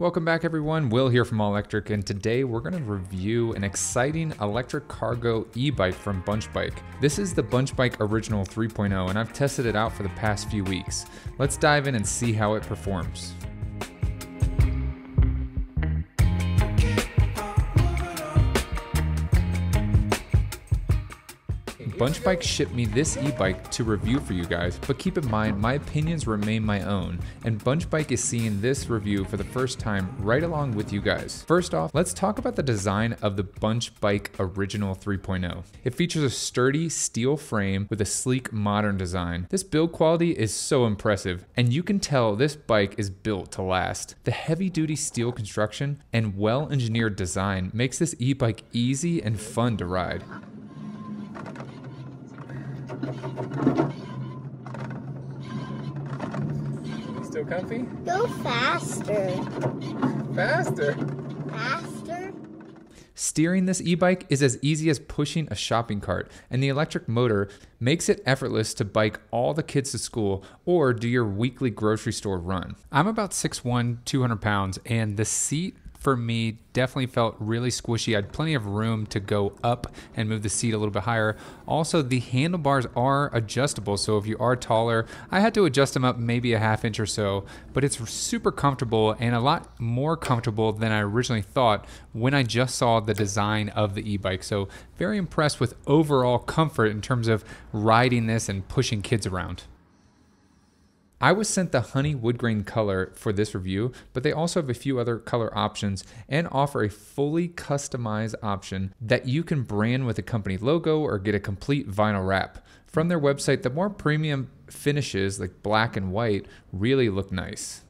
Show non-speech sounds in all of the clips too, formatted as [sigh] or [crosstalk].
Welcome back everyone, Will here from All Electric and today we're going to review an exciting electric cargo e-bike from Bunch Bike. This is the Bunch Bike Original 3.0 and I've tested it out for the past few weeks. Let's dive in and see how it performs. Bunch Bike shipped me this e-bike to review for you guys, but keep in mind my opinions remain my own, and Bunch Bike is seeing this review for the first time right along with you guys. First off, let's talk about the design of the Bunch Bike Original 3.0. It features a sturdy steel frame with a sleek modern design. This build quality is so impressive, and you can tell this bike is built to last. The heavy duty steel construction and well engineered design makes this e-bike easy and fun to ride. Still comfy? Go faster. Faster. Faster? Steering this e-bike is as easy as pushing a shopping cart, and the electric motor makes it effortless to bike all the kids to school or do your weekly grocery store run. I'm about 6'1", 200 pounds, and the seat for me definitely felt really squishy. I had plenty of room to go up and move the seat a little bit higher. Also, the handlebars are adjustable, so if you are taller, I had to adjust them up maybe a half inch or so, but it's super comfortable and a lot more comfortable than I originally thought when I just saw the design of the e-bike. So, very impressed with overall comfort in terms of riding this and pushing kids around. I was sent the honey wood grain color for this review, but they also have a few other color options and offer a fully customized option that you can brand with a company logo or get a complete vinyl wrap. From their website, the more premium finishes like black and white really look nice.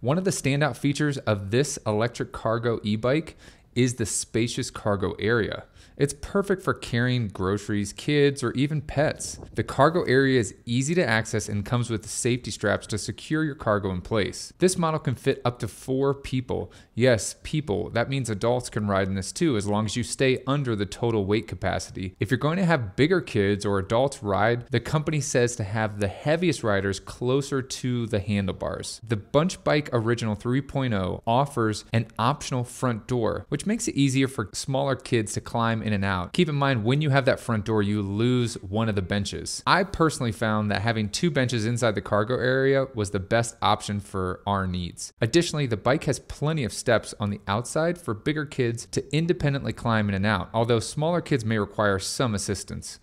One of the standout features of this electric cargo e-bike is the spacious cargo area. It's perfect for carrying groceries, kids, or even pets. The cargo area is easy to access and comes with safety straps to secure your cargo in place. This model can fit up to four people. Yes, people. That means adults can ride in this too, as long as you stay under the total weight capacity. If you're going to have bigger kids or adults ride, the company says to have the heaviest riders closer to the handlebars. The Bunch Bike Original 3.0 offers an optional front door, which makes it easier for smaller kids to climb in and out. Keep in mind, when you have that front door, you lose one of the benches. I personally found that having two benches inside the cargo area was the best option for our needs. Additionally, the bike has plenty of steps on the outside for bigger kids to independently climb in and out, although smaller kids may require some assistance.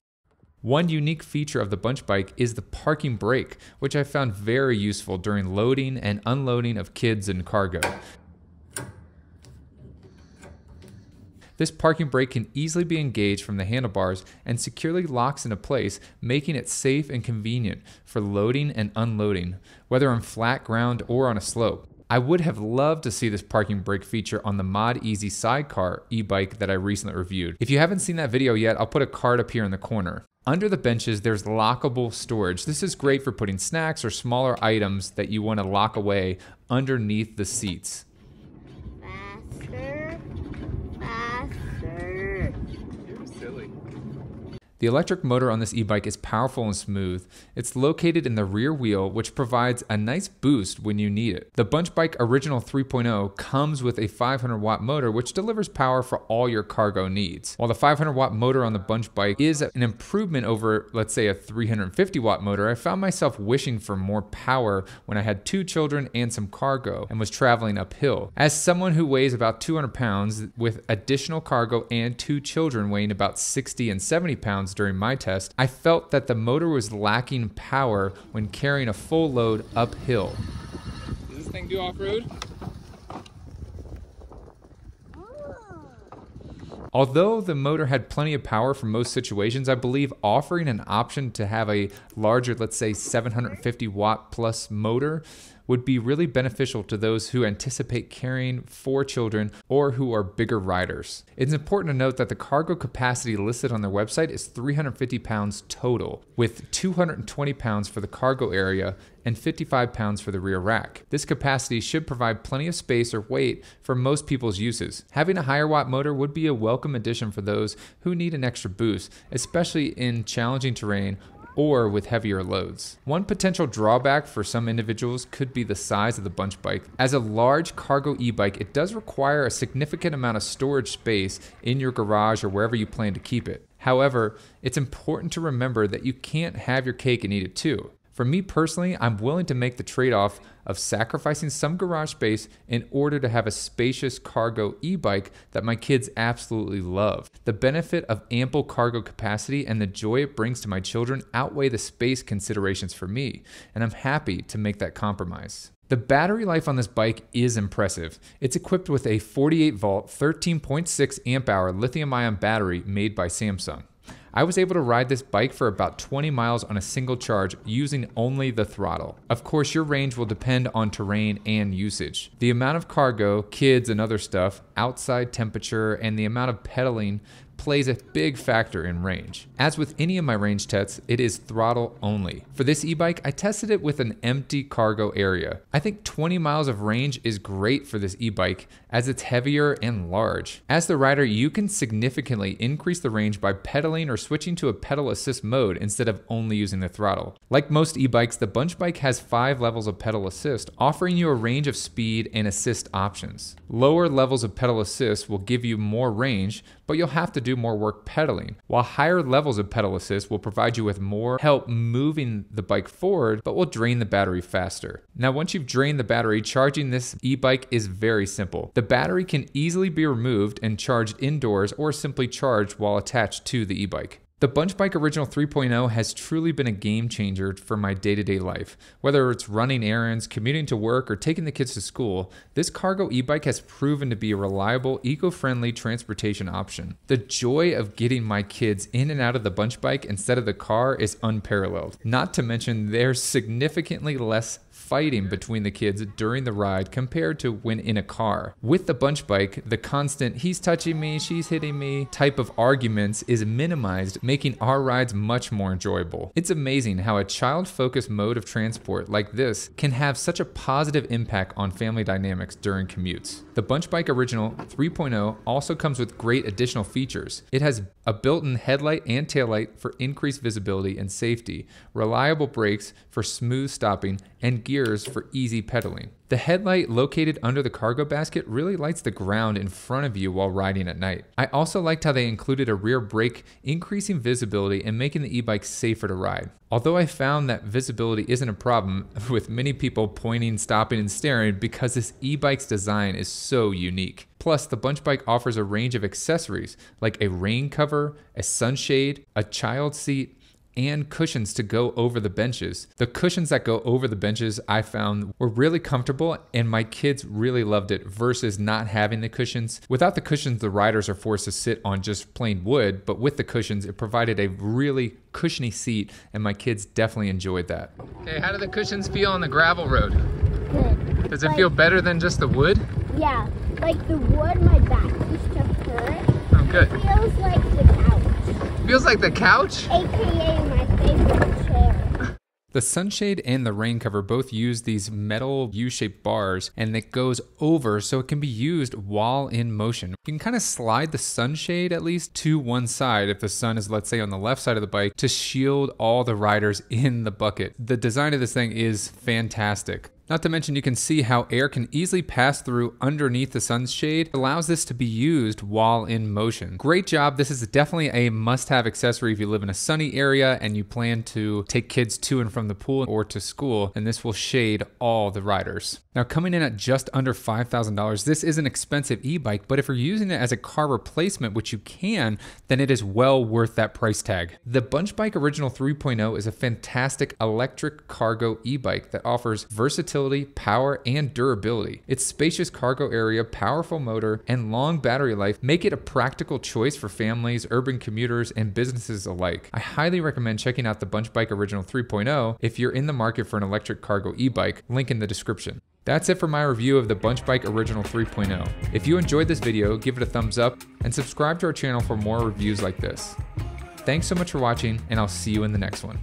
One unique feature of the Bunch Bike is the parking brake, which I found very useful during loading and unloading of kids and cargo. This parking brake can easily be engaged from the handlebars and securely locks into place, making it safe and convenient for loading and unloading, whether on flat ground or on a slope. I would have loved to see this parking brake feature on the Mod Easy Sidecar e-bike that I recently reviewed. If you haven't seen that video yet, I'll put a card up here in the corner. Under the benches, there's lockable storage. This is great for putting snacks or smaller items that you want to lock away underneath the seats. The electric motor on this e-bike is powerful and smooth. It's located in the rear wheel, which provides a nice boost when you need it. The Bunch Bike Original 3.0 comes with a 500 watt motor, which delivers power for all your cargo needs. While the 500 watt motor on the Bunch Bike is an improvement over, let's say, a 350 watt motor, I found myself wishing for more power when I had two children and some cargo and was traveling uphill. As someone who weighs about 200 pounds with additional cargo and two children weighing about 60 and 70 pounds, pounds during my test, I felt that the motor was lacking power when carrying a full load uphill. Does this thing do off-road? Although the motor had plenty of power for most situations, I believe offering an option to have a larger, let's say 750 watt plus motor would be really beneficial to those who anticipate carrying four children or who are bigger riders. It's important to note that the cargo capacity listed on their website is 350 pounds total, with 220 pounds for the cargo area and 55 pounds for the rear rack. This capacity should provide plenty of space or weight for most people's uses. Having a higher watt motor would be a welcome addition for those who need an extra boost, especially in challenging terrain or with heavier loads. One potential drawback for some individuals could be the size of the bunch bike. As a large cargo e bike, it does require a significant amount of storage space in your garage or wherever you plan to keep it. However, it's important to remember that you can't have your cake and eat it too. For me personally, I'm willing to make the trade off of sacrificing some garage space in order to have a spacious cargo e bike that my kids absolutely love. The benefit of ample cargo capacity and the joy it brings to my children outweigh the space considerations for me, and I'm happy to make that compromise. The battery life on this bike is impressive. It's equipped with a 48 volt, 13.6 amp hour lithium ion battery made by Samsung. I was able to ride this bike for about 20 miles on a single charge using only the throttle. Of course, your range will depend on terrain and usage. The amount of cargo, kids, and other stuff, outside temperature, and the amount of pedaling plays a big factor in range. As with any of my range tests, it is throttle only. For this e-bike, I tested it with an empty cargo area. I think 20 miles of range is great for this e-bike as it's heavier and large. As the rider, you can significantly increase the range by pedaling or switching to a pedal assist mode instead of only using the throttle. Like most e-bikes, the Bunch Bike has five levels of pedal assist, offering you a range of speed and assist options. Lower levels of pedal assist will give you more range, but you'll have to do more work pedaling, while higher levels of pedal assist will provide you with more help moving the bike forward, but will drain the battery faster. Now, once you've drained the battery, charging this e bike is very simple. The battery can easily be removed and charged indoors or simply charged while attached to the e bike. The Bunch Bike Original 3.0 has truly been a game changer for my day to day life. Whether it's running errands, commuting to work, or taking the kids to school, this cargo e bike has proven to be a reliable, eco friendly transportation option. The joy of getting my kids in and out of the Bunch Bike instead of the car is unparalleled. Not to mention, there's significantly less fighting between the kids during the ride compared to when in a car. With the bunch bike, the constant he's touching me, she's hitting me type of arguments is minimized, making our rides much more enjoyable. It's amazing how a child focused mode of transport like this can have such a positive impact on family dynamics during commutes. The Bunch Bike Original 3.0 also comes with great additional features. It has a built in headlight and taillight for increased visibility and safety, reliable brakes for smooth stopping, and gears for easy pedaling. The headlight located under the cargo basket really lights the ground in front of you while riding at night. I also liked how they included a rear brake, increasing visibility and making the e-bike safer to ride. Although I found that visibility isn't a problem, [laughs] with many people pointing, stopping, and staring because this e-bike's design is so unique. Plus, the Bunch Bike offers a range of accessories like a rain cover, a sunshade, a child seat, and cushions to go over the benches. The cushions that go over the benches I found were really comfortable and my kids really loved it versus not having the cushions. Without the cushions, the riders are forced to sit on just plain wood, but with the cushions, it provided a really cushiony seat and my kids definitely enjoyed that. Okay, how do the cushions feel on the gravel road? Good. Does it Like- feel better than just the wood? Yeah, like the wood my back used to hurt. Oh, good. Feels like the couch, Feels like the couch? aka my favorite chair. The sunshade and the rain cover both use these metal U-shaped bars and it goes over so it can be used while in motion. You can kind of slide the sunshade at least to one side if the sun is let's say on the left side of the bike to shield all the riders in the bucket. The design of this thing is fantastic. Not to mention, you can see how air can easily pass through underneath the sunshade. It allows this to be used while in motion. Great job. This is definitely a must have accessory if you live in a sunny area and you plan to take kids to and from the pool or to school, and this will shade all the riders. Now, coming in at just under $5,000, this is an expensive e bike, but if you're using it as a car replacement, which you can, then it is well worth that price tag. The Bunch Bike Original 3.0 is a fantastic electric cargo e bike that offers versatility, power, and durability. Its spacious cargo area, powerful motor, and long battery life make it a practical choice for families, urban commuters, and businesses alike. I highly recommend checking out the Bunch Bike Original 3.0 if you're in the market for an electric cargo e bike, link in the description. That's it for my review of the Bunch Bike Original 3.0. If you enjoyed this video, give it a thumbs up and subscribe to our channel for more reviews like this. Thanks so much for watching, and I'll see you in the next one.